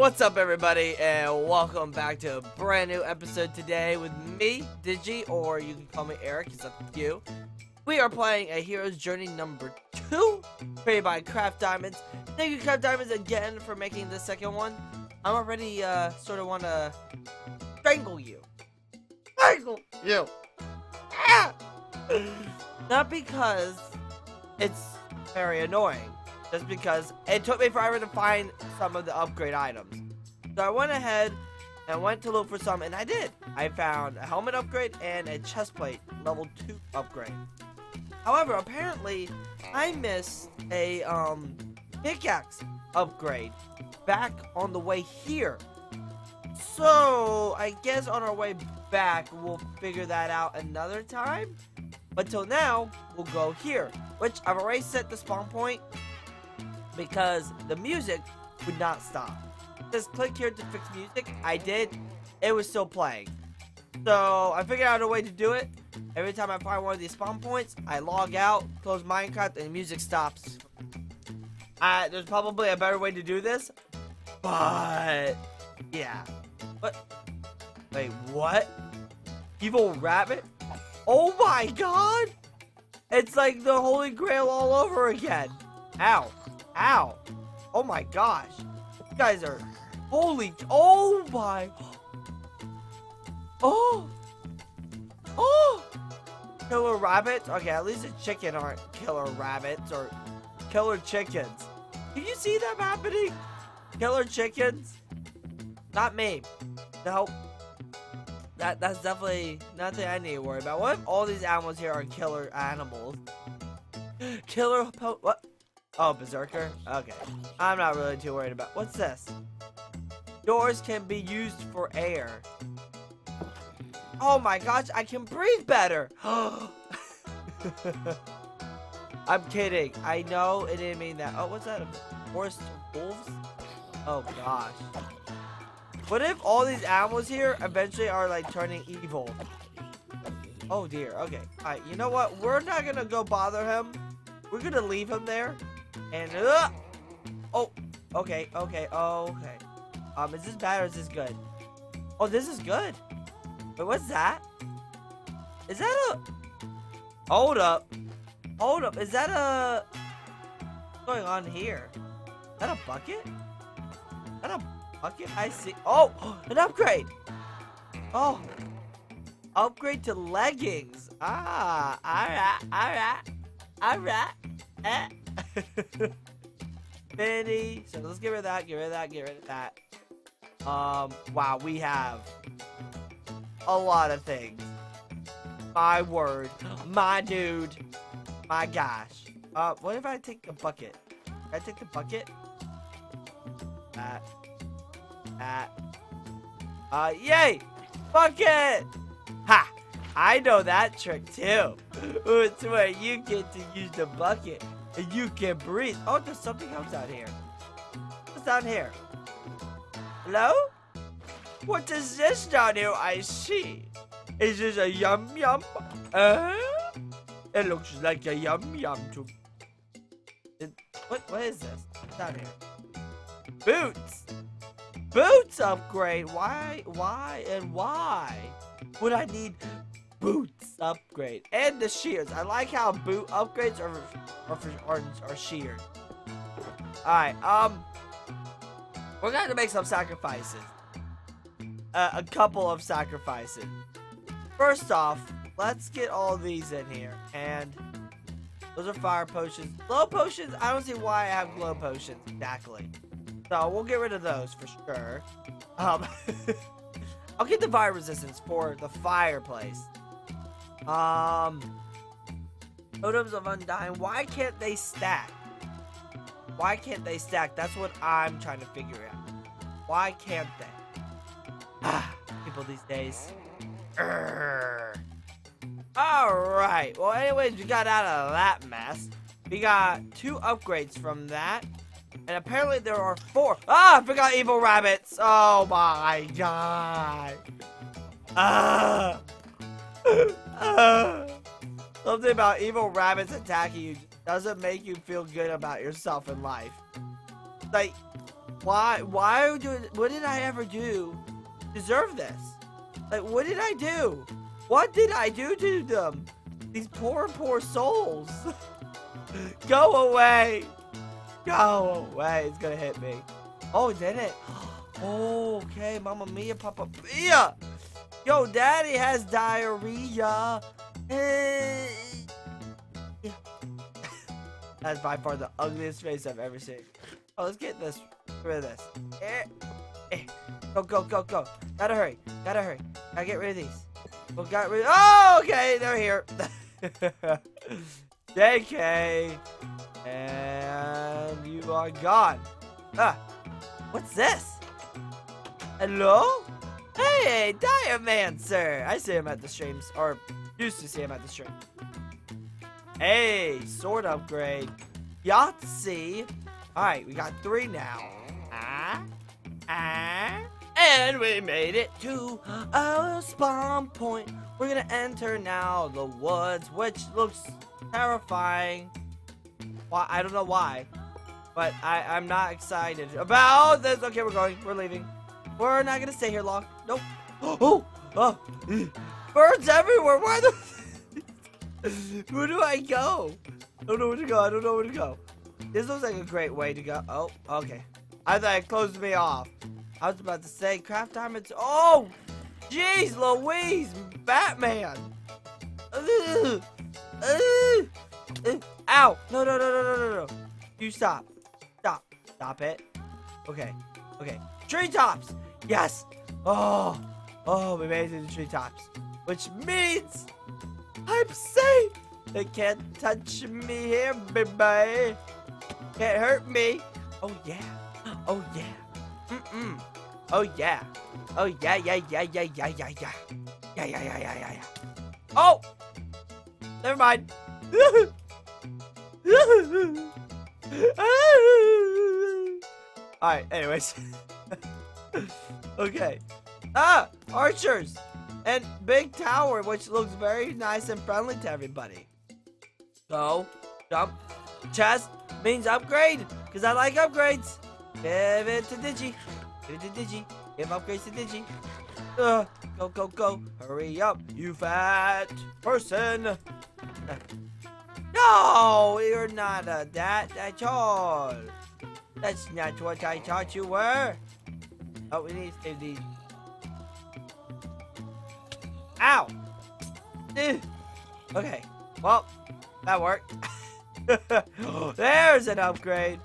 What's up, everybody, and welcome back to a brand new episode today with me, Digi, or you can call me Eric, it's up to you. We are playing a Hero's Journey number two, created by Craft Diamonds. Thank you, Craft Diamonds, again for making the second one. I'm already, uh, sort of want to strangle you. Strangle you! Ah! Not because it's very annoying, just because it took me forever to find some of the upgrade items. So I went ahead and went to look for some, and I did. I found a helmet upgrade and a chest plate level 2 upgrade. However, apparently, I missed a um, pickaxe upgrade back on the way here. So, I guess on our way back, we'll figure that out another time. But till now, we'll go here, which I've already set the spawn point because the music would not stop. Just click here to fix music. I did. It was still playing. So I figured out a way to do it. Every time I find one of these spawn points, I log out, close Minecraft, and the music stops. Uh, there's probably a better way to do this, but yeah. But Wait, what? Evil rabbit? Oh my god! It's like the Holy Grail all over again. Ow. Ow. Oh my gosh. You guys are... Holy... Oh my... Oh! Oh! Killer rabbits? Okay, at least the chicken aren't killer rabbits or killer chickens. Can you see them happening? Killer chickens? Not me. No. That, that's definitely nothing I need to worry about. What if all these animals here are killer animals? Killer what? Oh, Berserker? Okay. I'm not really too worried about What's this? Doors can be used for air. Oh my gosh, I can breathe better! I'm kidding. I know it didn't mean that. Oh, what's that? Forest wolves? Oh gosh. What if all these animals here eventually are like turning evil? Oh dear, okay. Alright, you know what? We're not gonna go bother him. We're gonna leave him there. And, uh, oh, okay, okay, okay. Um, is this bad or is this good? Oh, this is good. Wait, what's that? Is that a... Hold up. Hold up. Is that a... What's going on here? Is that a bucket? Is that a bucket? I see. Oh, an upgrade. Oh, upgrade to leggings. Ah, all right, all right, Eh. So let's get rid of that. Get rid of that. Get rid of that. Um. Wow, we have a lot of things. My word, my dude, my gosh. Uh, what if I take the bucket? Can I take the bucket? That. At. Uh, yay! Bucket! Ha! I know that trick too. it's where you get to use the bucket and you can breathe. Oh, there's something else out here. What's down here? Hello? What is this down here I see? Is this a yum yum? Uh, it looks like a yum yum to it, what, what is this? Down here? Boots! Boots upgrade. Why, why, and why would I need boots upgrade? And the shears. I like how boot upgrades are are, are, are sheared. Alright, um, we're to make some sacrifices. Uh, a couple of sacrifices. First off, let's get all these in here. And those are fire potions. Glow potions, I don't see why I have glow potions exactly. So we'll get rid of those for sure. Um, I'll get the fire resistance for the fireplace. Um, totems of undying. Why can't they stack? Why can't they stack? That's what I'm trying to figure out. Why can't they? Ah, people these days. Alright, well anyways, we got out of that mess. We got two upgrades from that. And apparently there are four. Ah, I forgot evil rabbits. Oh my god. Ah. Something about evil rabbits attacking you doesn't make you feel good about yourself in life. Like, Why? Why you? What did I ever do? Deserve this? Like, what did I do? What did I do to them? These poor, poor souls. Go away. Go away. It's gonna hit me. Oh, did it? Okay. Mama Mia, Papa Mia. Yo, Daddy has diarrhea. That's by far the ugliest face I've ever seen. Oh, let's get this. Get rid of this. Eh, eh. Go, go, go, go. Gotta hurry. Gotta hurry. Gotta get rid of these. We got rid. Oh, okay. They're here. JK. And you are gone. Ah. What's this? Hello? Hey, Diamancer! I see him at the streams, or used to see him at the stream. Hey, sword upgrade. Yahtzee. Alright, we got three now. Ah, ah. And we made it to our spawn point. We're gonna enter now the woods, which looks terrifying. Why? I don't know why. But I, I'm not excited about this. Okay, we're going. We're leaving. We're not gonna stay here long. Nope. Oh, oh, mm. birds everywhere. Where the? where do I go? I don't know where to go. I don't know where to go. This looks like a great way to go. Oh, okay. I thought it closed me off. I was about to say craft diamonds. Oh, jeez, Louise, Batman. Ugh. Ow! No, no, no, no, no, no, no. You stop. Stop. Stop it. Okay. Okay. Treetops. Yes. Oh. Oh, we made it to the treetops. Which means I'm safe. They can't touch me here, baby. Can't hurt me. Oh, yeah. Oh, yeah. Mm-mm. Oh, yeah. Oh, yeah, yeah, yeah, yeah, yeah, yeah, yeah. Yeah, yeah, yeah, yeah, yeah, yeah. Oh! Never mind. Alright, anyways. okay. Ah! Archers! And big tower, which looks very nice and friendly to everybody. Go. Jump. Chest means upgrade, because I like upgrades. Give it to Digi. Give it to Digi. Give upgrades to Digi. Go, go, go. Hurry up, you fat person. No, you're not a that at all. That's not what I thought you were. Oh, we need to save these. Ow! Okay, well, that worked. There's an upgrade.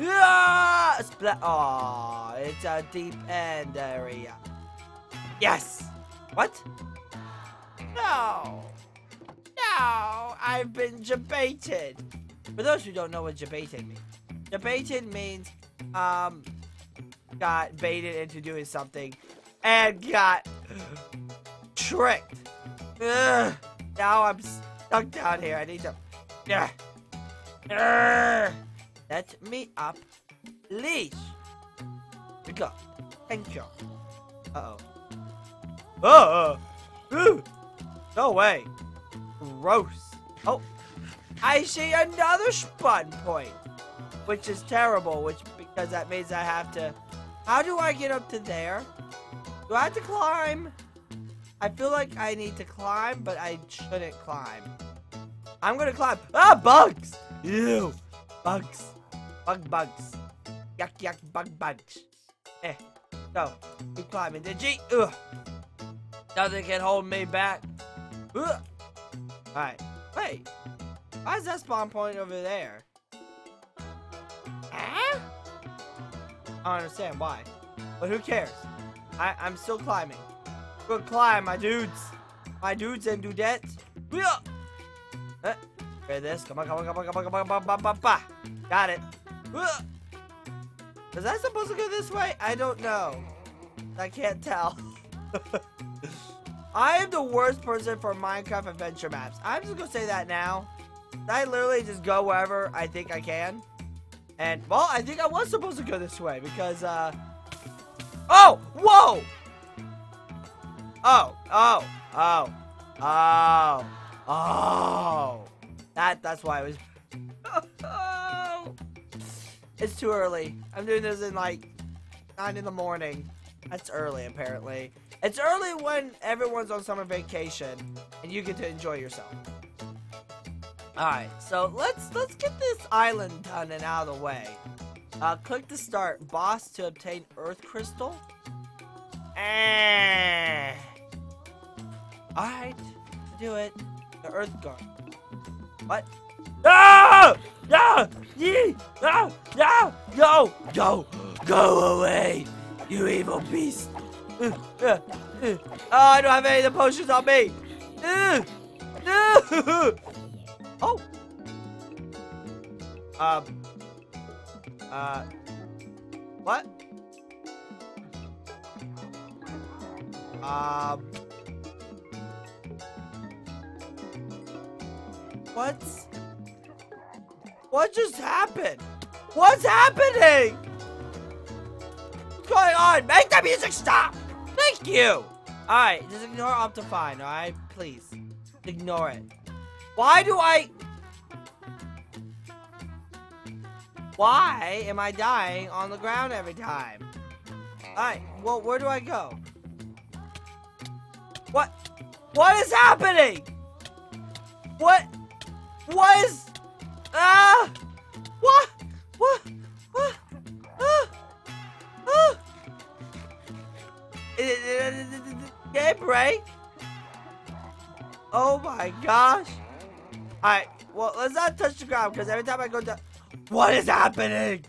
Ah, splat. Oh, it's a deep end area. Yes. What? No. No, I've been debated. For those who don't know what debated means, debated means um got baited into doing something and got tricked. Ugh. Now I'm stuck down here. I need to. Yeah. Let me up, please. We go. Thank you. Uh oh. Oh. No way. Gross. Oh. I see another spawn point. Which is terrible, which because that means I have to... How do I get up to there? Do I have to climb? I feel like I need to climb, but I shouldn't climb. I'm gonna climb. Ah, bugs! Ew. Bugs. Bug bugs. Yuck, yuck, bug bugs. Eh. Go. Keep climbing. Digi. Ugh. Nothing can hold me back. Ugh. Alright. Wait. Why is that spawn point over there? Don't understand why. But who cares? I, I'm still climbing. Good climb, my dudes. My dudes and dudettes. Yeah. Uh, hear this? Come on, come on, come on, come on, come on, come on, come on, come on. Got it. Uh. Is that supposed to go this way? I don't know. I can't tell. I am the worst person for Minecraft adventure maps. I'm just gonna say that now. I literally just go wherever I think I can. And, well, I think I was supposed to go this way because, uh... Oh! Whoa! Oh, oh, oh, oh, oh. That, that's why I was... It's too early. I'm doing this in like 9 in the morning. That's early, apparently. It's early when everyone's on summer vacation and you get to enjoy yourself. Alright, so let's let's get this island done and out of the way. Uh, click to start. Boss to obtain Earth Crystal. Eh. Alright, do it. The Earth Guard. What? No! No! Yee! No! No! No! Go! Go away! You evil beast! Uh, uh, uh. Oh, I don't have any of the potions on me! No! Oh! Um. Uh. What? Um. What? What just happened? What's happening? What's going on? Make the music stop! Thank you! Alright, just ignore Optifine, alright? Please. Ignore it. Why do I... Why am I dying on the ground every time? Alright, well, where do I go? What? What is happening? What? What is... Ah! What? What? What? Ah! Ah! It break? Oh my gosh. Alright, well, let's not touch the ground because every time I go down... What is happening?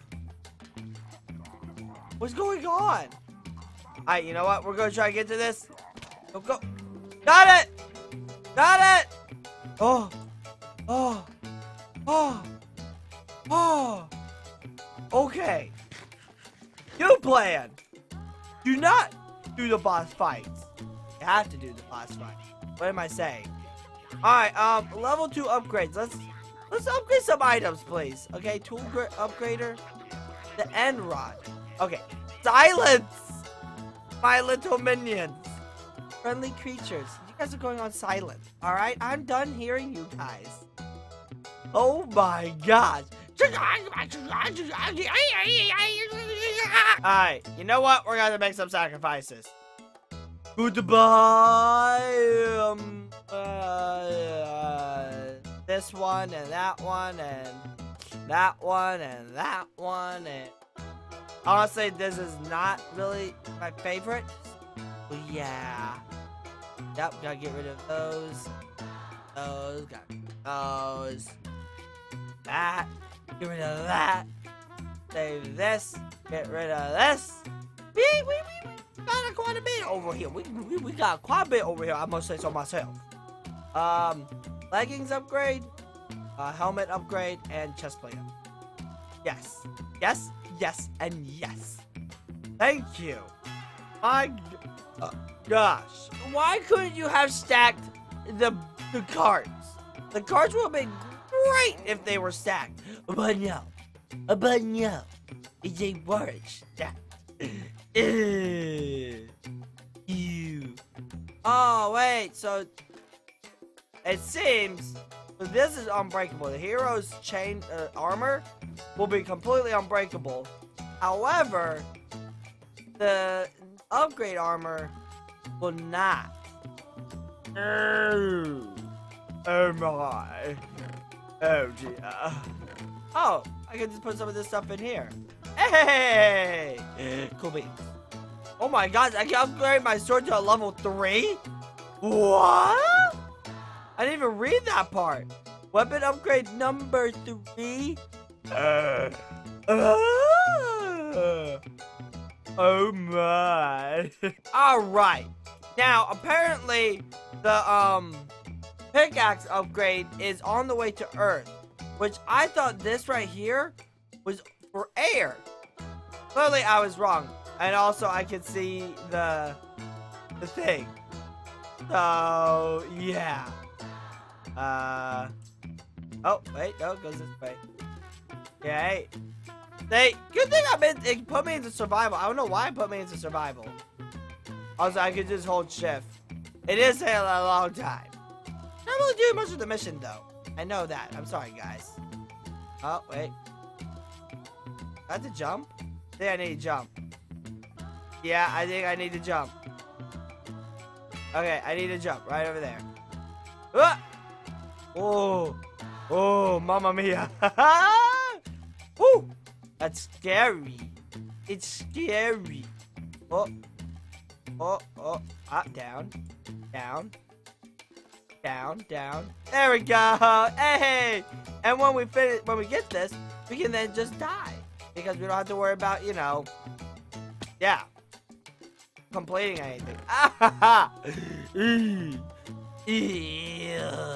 What's going on? Alright, you know what? We're going to try to get to this. Go, go. Got it! Got it! Oh. Oh. Oh. Oh. Okay. New plan. Do not do the boss fights. You have to do the boss fight. What am I saying? Alright, um, level 2 upgrades. Let's let's upgrade some items, please. Okay, tool upgrader. The end rod. Okay. Silence! My little minions. Friendly creatures. You guys are going on silent. Alright, I'm done hearing you guys. Oh my god. Alright, you know what? We're gonna make some sacrifices. Goodbye. Um, uh, this one and that one and that one and that one and honestly, this is not really my favorite. But yeah. Yep, gotta get rid of those. Those, got those. That. Get rid of that. Save this. Get rid of this. Wee, wee, wee. Got quite a bit over here. We, we, we got quite a bit over here, I must say so myself. Um, leggings upgrade, uh, helmet upgrade, and chest plate Yes. Yes, yes, and yes. Thank you. My uh, gosh. Why couldn't you have stacked the, the cards? The cards would have been great if they were stacked. But no. But no. They weren't stacked. Oh, wait. So, it seems this is unbreakable. The hero's chain uh, armor will be completely unbreakable. However, the upgrade armor will not. Oh, oh my. Oh dear. Oh, I can just put some of this stuff in here. Hey! Cool beans. Oh my god, I can upgrade my sword to a level 3? What? I didn't even read that part. Weapon upgrade number 3? Uh, uh, oh my. Alright. Now, apparently, the, um, pickaxe upgrade is on the way to Earth. Which I thought this right here was for air. Clearly, I was wrong. And also, I could see the the thing. So, yeah. Uh. Oh, wait. No, it goes this way. Okay. They, good thing I been, it put me into survival. I don't know why it put me into survival. Also, I could just hold shift. It is a long time. Not really doing much of the mission, though. I know that. I'm sorry, guys. Oh, wait. I have to jump? I think I need to jump. Yeah, I think I need to jump. Okay, I need to jump right over there. Ah! Oh, oh, mamma mia. Woo! That's scary. It's scary. Oh, oh, oh, up, down, down, down, down. There we go. Hey! And when we finish, when we get this, we can then just die because we don't have to worry about, you know, yeah, completing anything.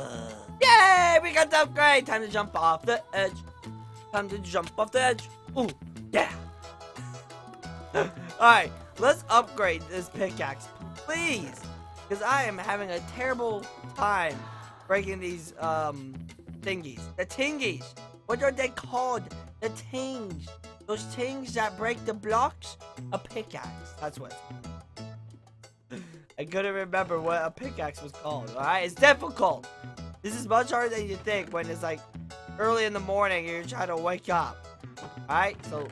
Yay! We got the upgrade. Time to jump off the edge. Time to jump off the edge. Ooh, yeah. Alright, let's upgrade this pickaxe, please. Because I am having a terrible time breaking these um thingies. The tingies. What are they called? The tings. Those tings that break the blocks? A pickaxe. That's what. I couldn't remember what a pickaxe was called. Alright, it's difficult. This is much harder than you think when it's like early in the morning and you're trying to wake up. Alright, so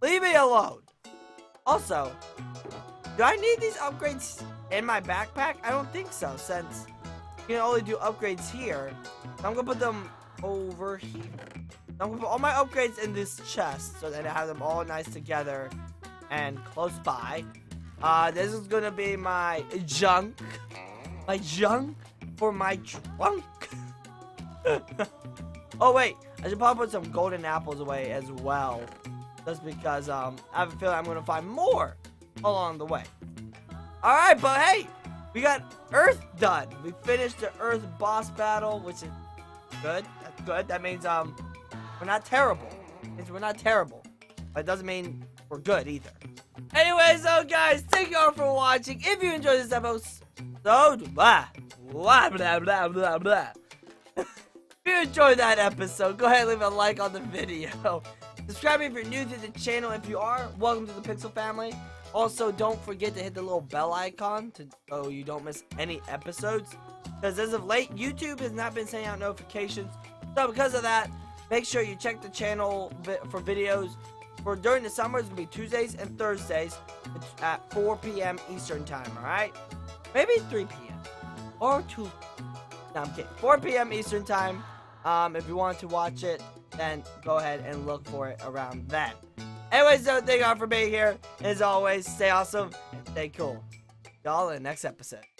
leave me alone. Also, do I need these upgrades in my backpack? I don't think so, since you can only do upgrades here. I'm gonna put them over here. I'm gonna put all my upgrades in this chest so that I have them all nice together and close by. Uh, this is gonna be my junk. My junk for my trunk. oh wait, I should probably put some golden apples away as well. Just because um, I have a feeling I'm gonna find more along the way. Alright, but hey, we got Earth done. We finished the Earth boss battle, which is good. That's good. That means um we're not terrible. We're not terrible. But it doesn't mean we're good either. Anyways, so guys, thank you all for watching. If you enjoyed this episode, blah, blah, blah, blah, blah, blah. if you enjoyed that episode, go ahead and leave a like on the video. Subscribe if you're new to the channel. If you are, welcome to the Pixel family. Also, don't forget to hit the little bell icon to so you don't miss any episodes. Because as of late, YouTube has not been sending out notifications. So because of that, make sure you check the channel for videos. For during the summer, it's gonna be Tuesdays and Thursdays at 4 p.m. Eastern time. All right, maybe 3 p.m. or 2. No, I'm kidding. 4 p.m. Eastern time. Um, if you want to watch it, then go ahead and look for it around then. Anyways, so thank you all for being here. As always, stay awesome and stay cool. Y'all in the next episode.